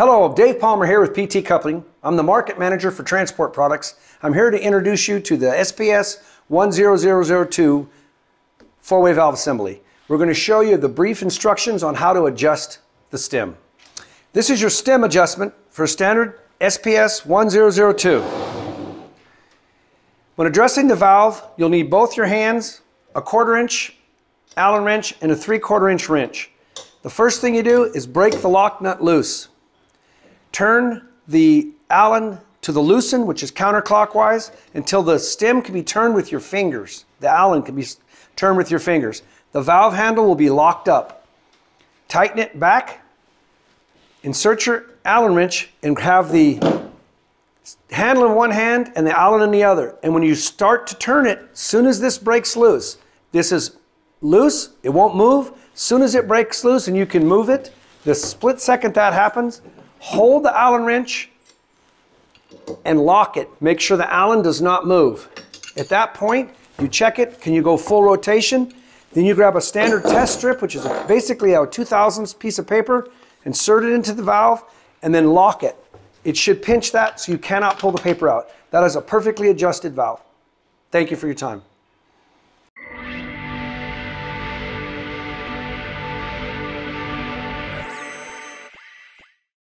Hello, Dave Palmer here with PT Coupling. I'm the market manager for transport products. I'm here to introduce you to the SPS 10002 four-way valve assembly. We're going to show you the brief instructions on how to adjust the stem. This is your stem adjustment for standard SPS 1002. When addressing the valve, you'll need both your hands, a quarter inch Allen wrench, and a three quarter inch wrench. The first thing you do is break the lock nut loose. Turn the Allen to the loosen, which is counterclockwise, until the stem can be turned with your fingers. The Allen can be turned with your fingers. The valve handle will be locked up. Tighten it back, insert your Allen wrench, and have the handle in one hand and the Allen in the other. And when you start to turn it, as soon as this breaks loose, this is loose, it won't move. Soon as it breaks loose and you can move it, the split second that happens, hold the Allen wrench and lock it. Make sure the Allen does not move. At that point, you check it. Can you go full rotation? Then you grab a standard test strip, which is basically a 2000s piece of paper, insert it into the valve, and then lock it. It should pinch that so you cannot pull the paper out. That is a perfectly adjusted valve. Thank you for your time.